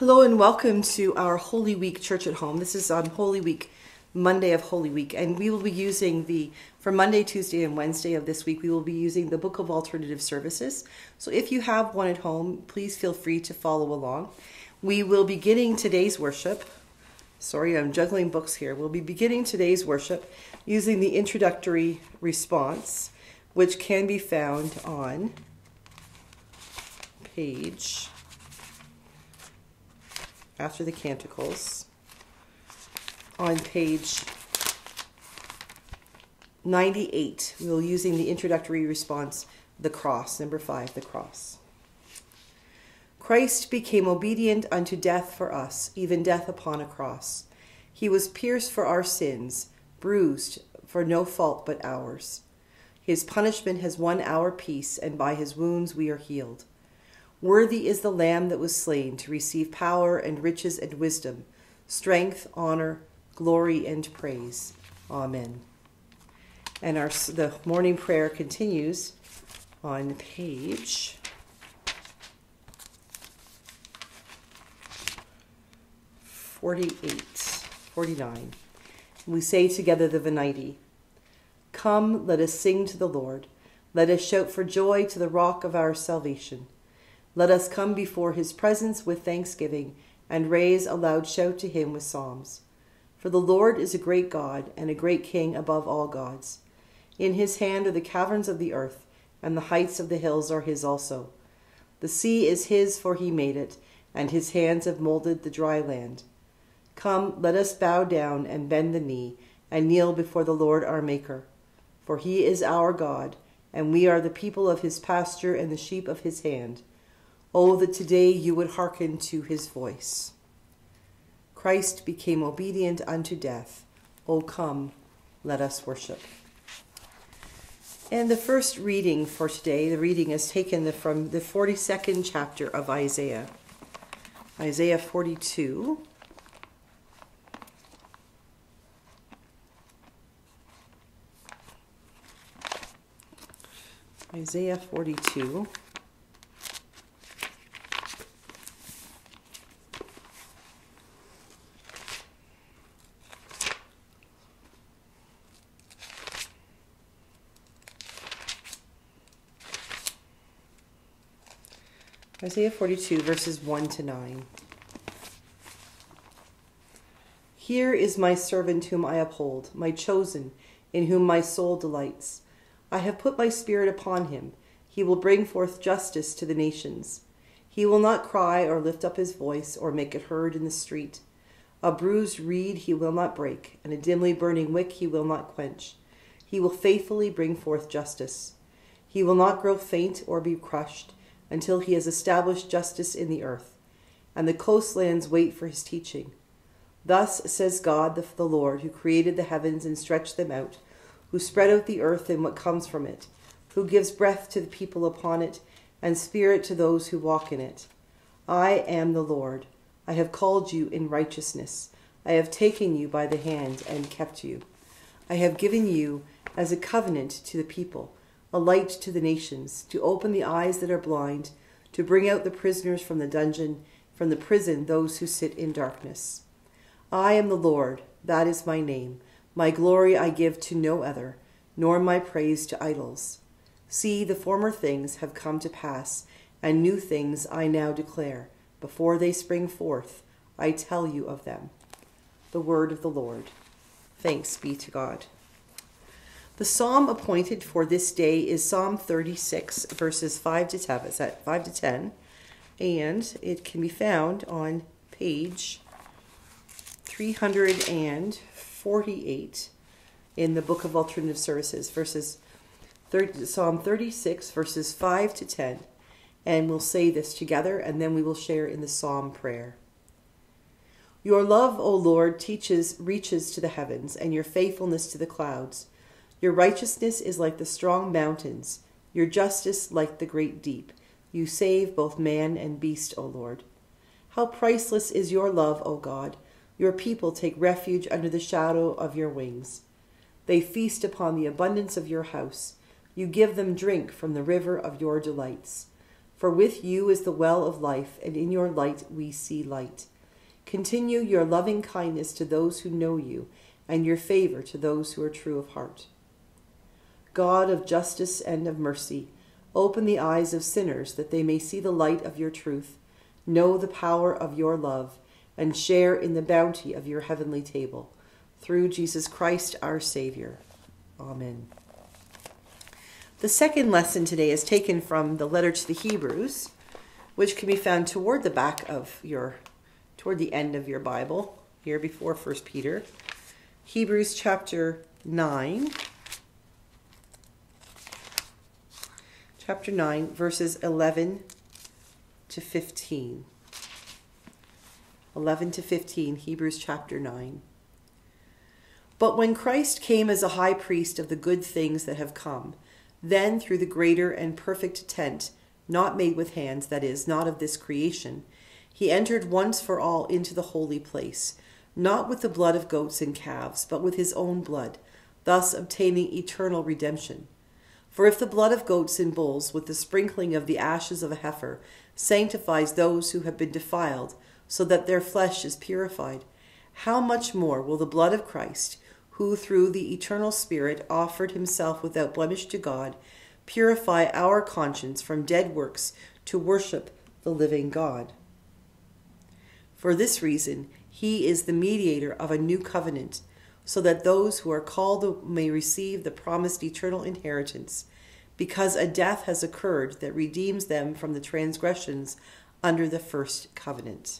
Hello and welcome to our Holy Week Church at Home. This is on Holy Week, Monday of Holy Week, and we will be using the, for Monday, Tuesday, and Wednesday of this week, we will be using the Book of Alternative Services. So if you have one at home, please feel free to follow along. We will be beginning today's worship. Sorry, I'm juggling books here. We'll be beginning today's worship using the introductory response, which can be found on page after the canticles on page 98 we'll using the introductory response the cross number 5 the cross. Christ became obedient unto death for us even death upon a cross. He was pierced for our sins bruised for no fault but ours. His punishment has won our peace and by his wounds we are healed Worthy is the Lamb that was slain to receive power and riches and wisdom, strength, honor, glory, and praise. Amen. And our the morning prayer continues on page forty-eight, forty-nine. We say together the Venite. Come, let us sing to the Lord. Let us shout for joy to the rock of our salvation. Let us come before his presence with thanksgiving and raise a loud shout to him with psalms. For the Lord is a great God and a great King above all gods. In his hand are the caverns of the earth, and the heights of the hills are his also. The sea is his, for he made it, and his hands have molded the dry land. Come, let us bow down and bend the knee, and kneel before the Lord our Maker. For he is our God, and we are the people of his pasture and the sheep of his hand. Oh, that today you would hearken to his voice. Christ became obedient unto death. Oh, come, let us worship. And the first reading for today, the reading is taken from the 42nd chapter of Isaiah. Isaiah 42. Isaiah 42. Isaiah 42, verses 1 to 9. Here is my servant whom I uphold, my chosen, in whom my soul delights. I have put my spirit upon him. He will bring forth justice to the nations. He will not cry or lift up his voice or make it heard in the street. A bruised reed he will not break, and a dimly burning wick he will not quench. He will faithfully bring forth justice. He will not grow faint or be crushed until he has established justice in the earth, and the coastlands wait for his teaching. Thus says God the, the Lord, who created the heavens and stretched them out, who spread out the earth and what comes from it, who gives breath to the people upon it, and spirit to those who walk in it. I am the Lord. I have called you in righteousness. I have taken you by the hand and kept you. I have given you as a covenant to the people a light to the nations, to open the eyes that are blind, to bring out the prisoners from the dungeon, from the prison those who sit in darkness. I am the Lord, that is my name. My glory I give to no other, nor my praise to idols. See, the former things have come to pass, and new things I now declare. Before they spring forth, I tell you of them. The word of the Lord. Thanks be to God. The psalm appointed for this day is Psalm 36, verses 5 to 10. It's at 5 to 10, and it can be found on page 348 in the Book of Alternative Services, verses 30, Psalm 36, verses 5 to 10. And we'll say this together, and then we will share in the psalm prayer. Your love, O Lord, teaches reaches to the heavens, and your faithfulness to the clouds. Your righteousness is like the strong mountains, your justice like the great deep. You save both man and beast, O Lord. How priceless is your love, O God! Your people take refuge under the shadow of your wings. They feast upon the abundance of your house. You give them drink from the river of your delights. For with you is the well of life, and in your light we see light. Continue your loving kindness to those who know you, and your favor to those who are true of heart. God of justice and of mercy, open the eyes of sinners that they may see the light of your truth, know the power of your love, and share in the bounty of your heavenly table. Through Jesus Christ our Savior. Amen. The second lesson today is taken from the letter to the Hebrews, which can be found toward the back of your, toward the end of your Bible, here before First Peter. Hebrews chapter 9. Chapter 9, verses 11 to 15. 11 to 15, Hebrews chapter 9. But when Christ came as a high priest of the good things that have come, then, through the greater and perfect tent, not made with hands, that is, not of this creation, he entered once for all into the holy place, not with the blood of goats and calves, but with his own blood, thus obtaining eternal redemption. For if the blood of goats and bulls, with the sprinkling of the ashes of a heifer, sanctifies those who have been defiled, so that their flesh is purified, how much more will the blood of Christ, who through the eternal Spirit offered himself without blemish to God, purify our conscience from dead works to worship the living God. For this reason, he is the mediator of a new covenant, so that those who are called may receive the promised eternal inheritance, because a death has occurred that redeems them from the transgressions under the first covenant.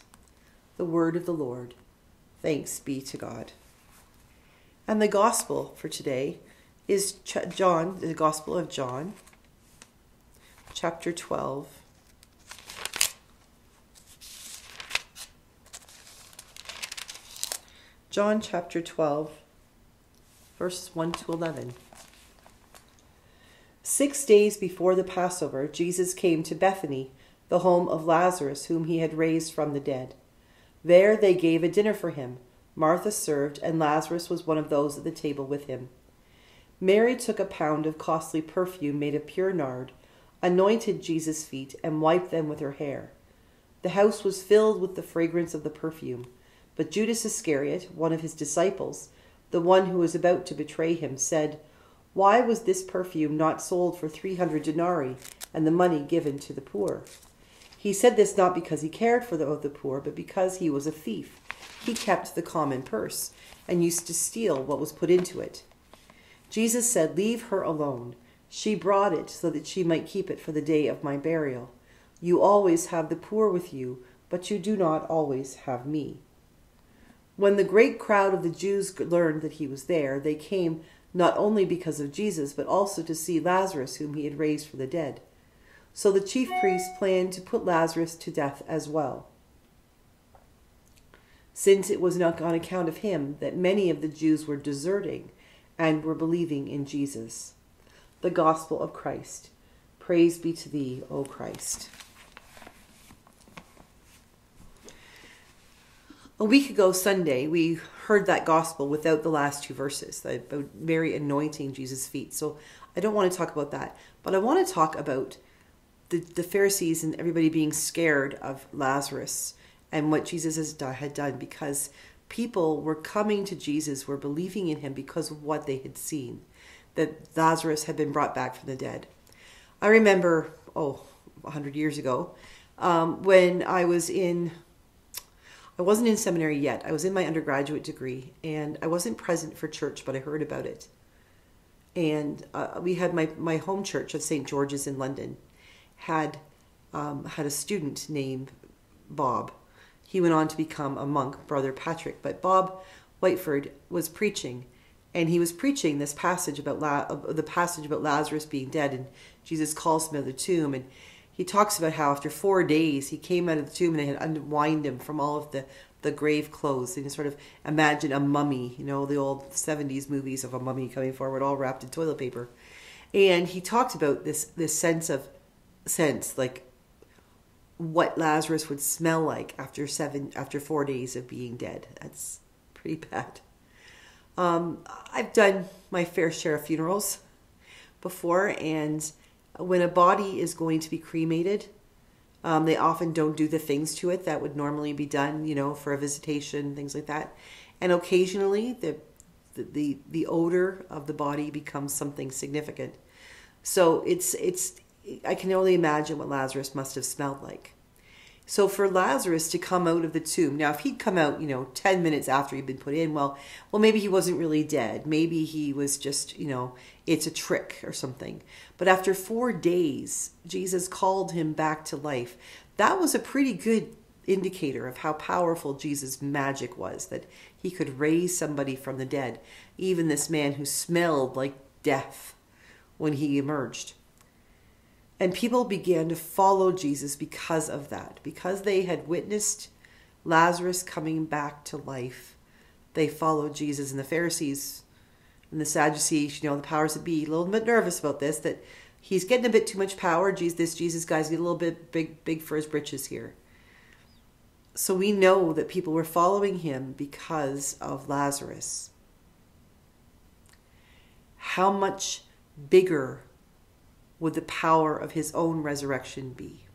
The word of the Lord. Thanks be to God. And the gospel for today is John, the Gospel of John, chapter 12. John chapter 12, verses 1 to 11. Six days before the Passover, Jesus came to Bethany, the home of Lazarus, whom he had raised from the dead. There they gave a dinner for him. Martha served, and Lazarus was one of those at the table with him. Mary took a pound of costly perfume made of pure nard, anointed Jesus' feet, and wiped them with her hair. The house was filled with the fragrance of the perfume. But Judas Iscariot, one of his disciples, the one who was about to betray him, said, Why was this perfume not sold for three hundred denarii, and the money given to the poor? He said this not because he cared for the, the poor, but because he was a thief he kept the common purse and used to steal what was put into it. Jesus said, Leave her alone. She brought it so that she might keep it for the day of my burial. You always have the poor with you, but you do not always have me. When the great crowd of the Jews learned that he was there, they came not only because of Jesus, but also to see Lazarus, whom he had raised from the dead. So the chief priests planned to put Lazarus to death as well since it was not on account of him that many of the Jews were deserting and were believing in Jesus. The Gospel of Christ. Praise be to thee, O Christ. A week ago, Sunday, we heard that gospel without the last two verses about Mary anointing Jesus' feet. So I don't want to talk about that. But I want to talk about the, the Pharisees and everybody being scared of Lazarus and what Jesus has done, had done because people were coming to Jesus, were believing in him because of what they had seen, that Lazarus had been brought back from the dead. I remember, oh, 100 years ago, um, when I was in, I wasn't in seminary yet. I was in my undergraduate degree, and I wasn't present for church, but I heard about it. And uh, we had my, my home church of St. George's in London had um, had a student named Bob, he went on to become a monk, Brother Patrick. But Bob Whiteford was preaching, and he was preaching this passage about La- the passage about Lazarus being dead, and Jesus calls him out of the tomb, and he talks about how after four days he came out of the tomb and they had unwind him from all of the the grave clothes. And you sort of imagine a mummy, you know, the old 70s movies of a mummy coming forward all wrapped in toilet paper. And he talked about this this sense of sense like what Lazarus would smell like after seven after four days of being dead. That's pretty bad. Um, I've done my fair share of funerals before, and when a body is going to be cremated, Um, they often don't do the things to it that would normally be done, you know, for a visitation, things like that. And occasionally, the the the, odor of the body becomes something significant. So it's it's I can only imagine what Lazarus must have smelled like. So for Lazarus to come out of the tomb, now if he'd come out, you know, 10 minutes after he'd been put in, well, well maybe he wasn't really dead. Maybe he was just, you know, it's a trick or something. But after 4 days, Jesus called him back to life. That was a pretty good indicator of how powerful Jesus' magic was that he could raise somebody from the dead, even this man who smelled like death when he emerged. And people began to follow Jesus because of that, because they had witnessed Lazarus coming back to life. They followed Jesus, and the Pharisees and the Sadducees, you know, the powers that be, a little bit nervous about this, that he's getting a bit too much power. Jesus, this Jesus guy's getting a little bit big, big for his britches here. So we know that people were following him because of Lazarus. How much bigger would the power of his own resurrection be?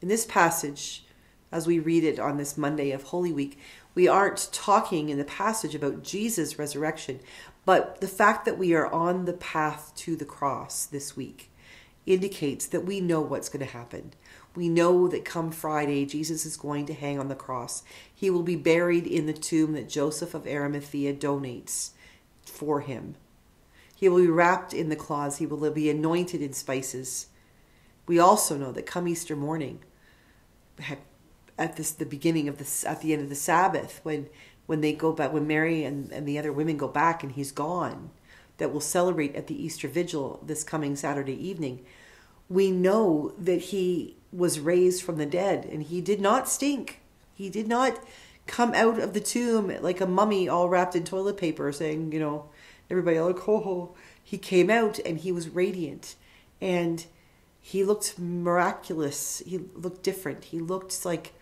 In this passage, as we read it on this Monday of Holy Week, we aren't talking in the passage about Jesus' resurrection, but the fact that we are on the path to the cross this week indicates that we know what's going to happen. We know that come Friday, Jesus is going to hang on the cross. He will be buried in the tomb that Joseph of Arimathea donates for him. He will be wrapped in the cloths. He will be anointed in spices. We also know that come Easter morning, at this the beginning of the at the end of the Sabbath, when when they go back, when Mary and, and the other women go back and he's gone, that we'll celebrate at the Easter Vigil this coming Saturday evening, we know that he was raised from the dead and he did not stink. He did not come out of the tomb like a mummy all wrapped in toilet paper saying, you know, everybody like, oh, he came out and he was radiant and he looked miraculous. He looked different. He looked like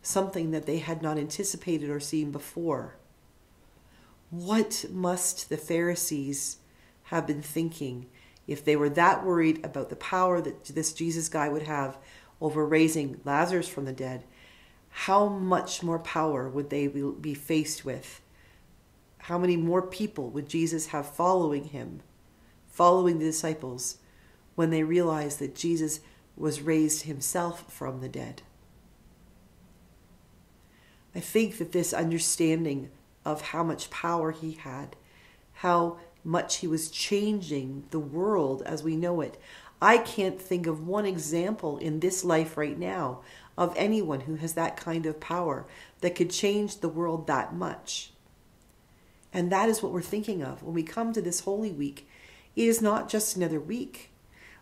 something that they had not anticipated or seen before. What must the Pharisees have been thinking if they were that worried about the power that this Jesus guy would have over raising Lazarus from the dead? How much more power would they be faced with how many more people would Jesus have following him, following the disciples, when they realized that Jesus was raised himself from the dead? I think that this understanding of how much power he had, how much he was changing the world as we know it. I can't think of one example in this life right now of anyone who has that kind of power that could change the world that much. And that is what we're thinking of when we come to this Holy Week. It is not just another week.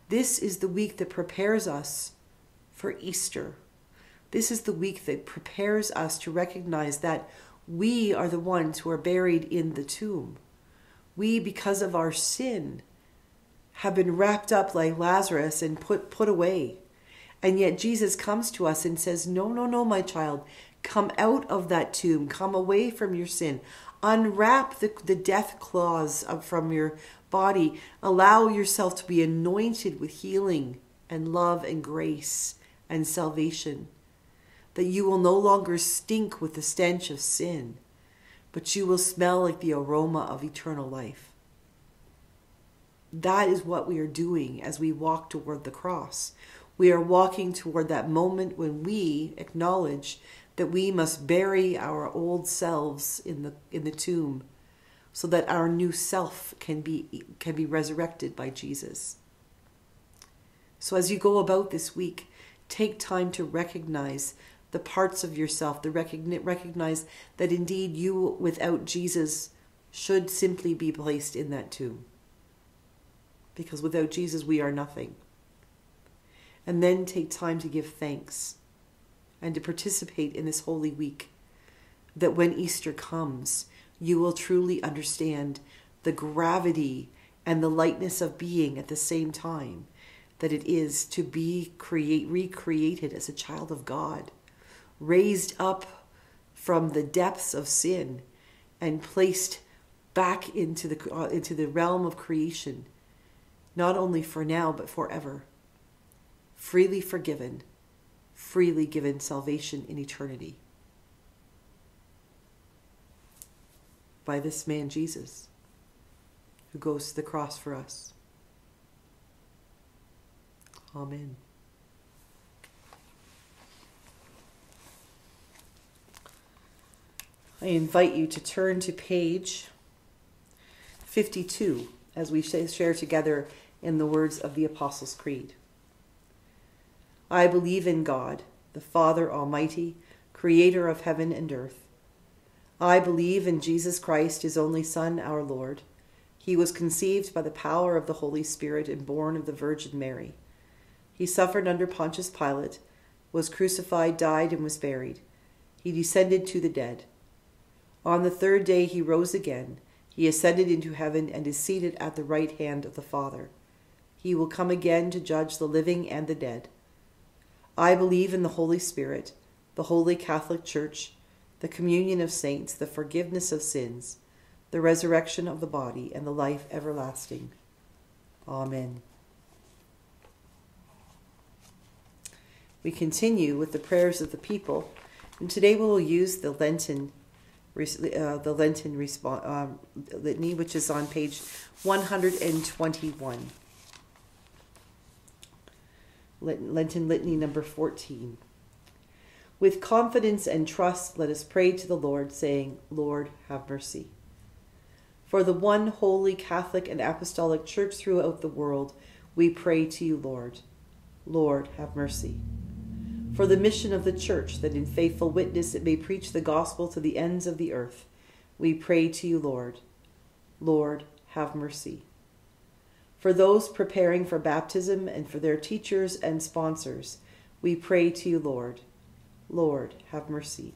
This is the week that prepares us for Easter. This is the week that prepares us to recognize that we are the ones who are buried in the tomb. We, because of our sin, have been wrapped up like Lazarus and put, put away. And yet Jesus comes to us and says, No, no, no, my child, come out of that tomb, come away from your sin unwrap the, the death claws from your body. Allow yourself to be anointed with healing and love and grace and salvation. That you will no longer stink with the stench of sin, but you will smell like the aroma of eternal life. That is what we are doing as we walk toward the cross. We are walking toward that moment when we acknowledge that we must bury our old selves in the in the tomb so that our new self can be can be resurrected by Jesus. So as you go about this week, take time to recognize the parts of yourself, the recognize that indeed you without Jesus should simply be placed in that tomb. Because without Jesus we are nothing. And then take time to give thanks and to participate in this holy week. That when Easter comes, you will truly understand the gravity and the lightness of being at the same time that it is to be create recreated as a child of God, raised up from the depths of sin and placed back into the uh, into the realm of creation, not only for now but forever, freely forgiven freely given salvation in eternity by this man Jesus who goes to the cross for us. Amen. I invite you to turn to page 52 as we share together in the words of the Apostles' Creed. I believe in God, the Father Almighty, creator of heaven and earth. I believe in Jesus Christ, his only Son, our Lord. He was conceived by the power of the Holy Spirit and born of the Virgin Mary. He suffered under Pontius Pilate, was crucified, died, and was buried. He descended to the dead. On the third day he rose again. He ascended into heaven and is seated at the right hand of the Father. He will come again to judge the living and the dead. I believe in the Holy Spirit, the holy Catholic Church, the communion of saints, the forgiveness of sins, the resurrection of the body, and the life everlasting. Amen. We continue with the prayers of the people, and today we will use the Lenten uh, the Lenten um, litany, which is on page 121. Lenten Litany number 14. With confidence and trust, let us pray to the Lord, saying, Lord, have mercy. For the one holy Catholic and Apostolic Church throughout the world, we pray to you, Lord. Lord, have mercy for the mission of the church, that in faithful witness it may preach the gospel to the ends of the earth. We pray to you, Lord. Lord, have mercy. For those preparing for baptism and for their teachers and sponsors, we pray to you, Lord. Lord, have mercy.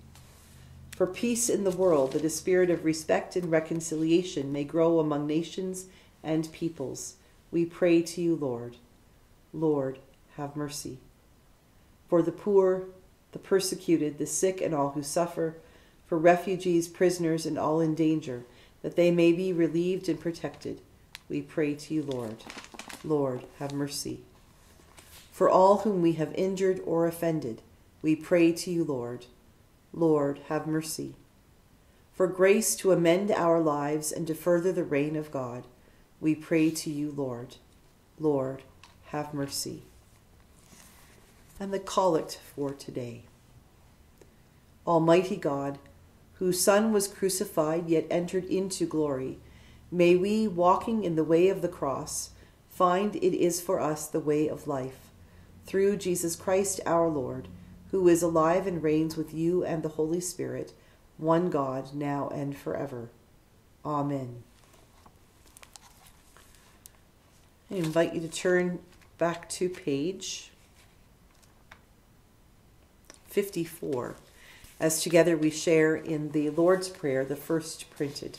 For peace in the world, that a spirit of respect and reconciliation may grow among nations and peoples, we pray to you, Lord. Lord, have mercy for the poor, the persecuted, the sick, and all who suffer, for refugees, prisoners, and all in danger, that they may be relieved and protected. We pray to you, Lord. Lord, have mercy. For all whom we have injured or offended, we pray to you, Lord. Lord, have mercy. For grace to amend our lives and to further the reign of God, we pray to you, Lord. Lord, have mercy and the collect for today. Almighty God, whose Son was crucified yet entered into glory, may we, walking in the way of the cross, find it is for us the way of life. Through Jesus Christ our Lord, who is alive and reigns with you and the Holy Spirit, one God, now and forever. Amen. I invite you to turn back to page 54, as together we share in the Lord's Prayer, the first printed.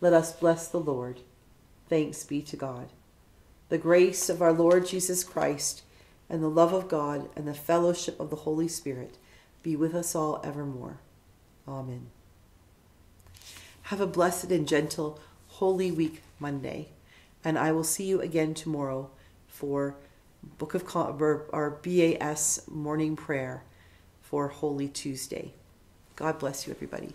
Let us bless the Lord. Thanks be to God. The grace of our Lord Jesus Christ, and the love of God, and the fellowship of the Holy Spirit be with us all evermore. Amen. Have a blessed and gentle Holy Week Monday, and I will see you again tomorrow for Book of our BAS morning prayer for Holy Tuesday. God bless you, everybody.